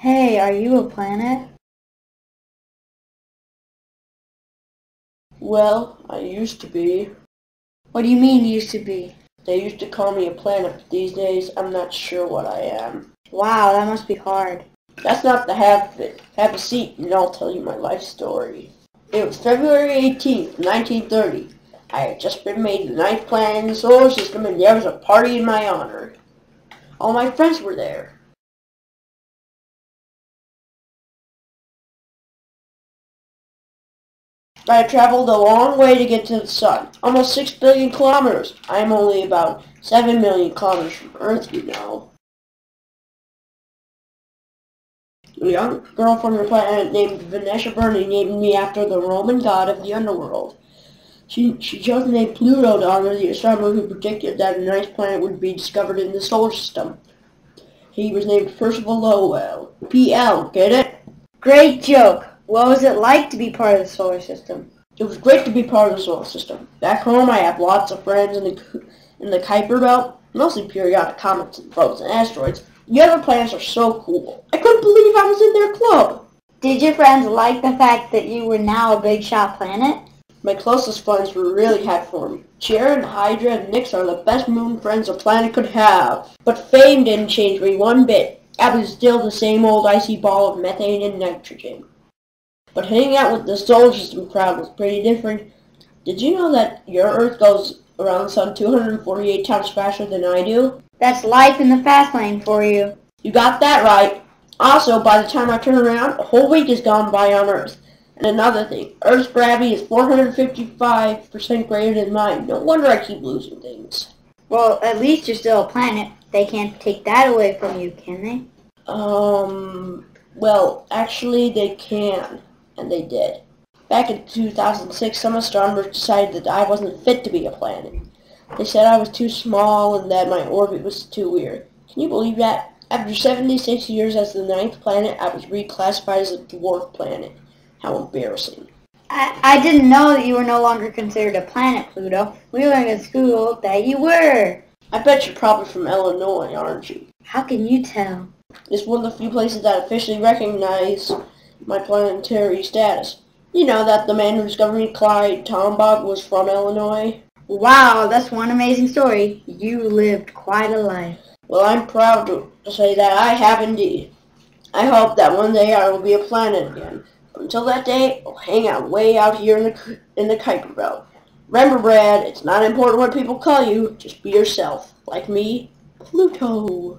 Hey, are you a planet? Well, I used to be. What do you mean used to be? They used to call me a planet, but these days I'm not sure what I am. Wow, that must be hard. That's not the half of it. Have a seat and I'll tell you my life story. It was February 18th, 1930. I had just been made the ninth planet in the solar system and there was a party in my honor. All my friends were there. I had traveled a long way to get to the sun, almost 6 billion kilometers. I am only about 7 million kilometers from Earth, you know. A young girl from the planet named Venetia Burney named me after the Roman god of the underworld. She, she chose the name Pluto to honor the astronomer who predicted that a nice planet would be discovered in the solar system. He was named Percival Lowell. PL, get it? Great joke. What was it like to be part of the solar system? It was great to be part of the solar system. Back home, I have lots of friends in the in the Kuiper Belt, mostly periodic comets and frozen asteroids. The other planets are so cool. I couldn't believe I was in their club. Did your friends like the fact that you were now a big shot planet? My closest friends were really happy for me. Charon, Hydra, and Nix are the best moon friends a planet could have. But fame didn't change me one bit. I was still the same old icy ball of methane and nitrogen. But hanging out with the solar system crowd was pretty different. Did you know that your Earth goes around the sun 248 times faster than I do? That's life in the fast lane for you. You got that right. Also, by the time I turn around, a whole week has gone by on Earth. And another thing, Earth's gravity is 455% greater than mine. No wonder I keep losing things. Well, at least you're still a planet. They can't take that away from you, can they? Um, well, actually they can and they did. Back in 2006, some astronomers decided that I wasn't fit to be a planet. They said I was too small and that my orbit was too weird. Can you believe that? After 76 years as the ninth planet, I was reclassified as a dwarf planet. How embarrassing. I, I didn't know that you were no longer considered a planet, Pluto. We learned in school that you were. I bet you're probably from Illinois, aren't you? How can you tell? It's one of the few places that officially recognize my planetary status. You know that the man who discovered me, Clyde Tombaugh, was from Illinois? Wow, that's one amazing story. You lived quite a life. Well, I'm proud to, say that I have indeed. I hope that one day I will be a planet again. Until that day, I'll hang out way out here in the in the Kuiper Belt. Remember, Brad, it's not important what people call you. Just be yourself. Like me, Pluto.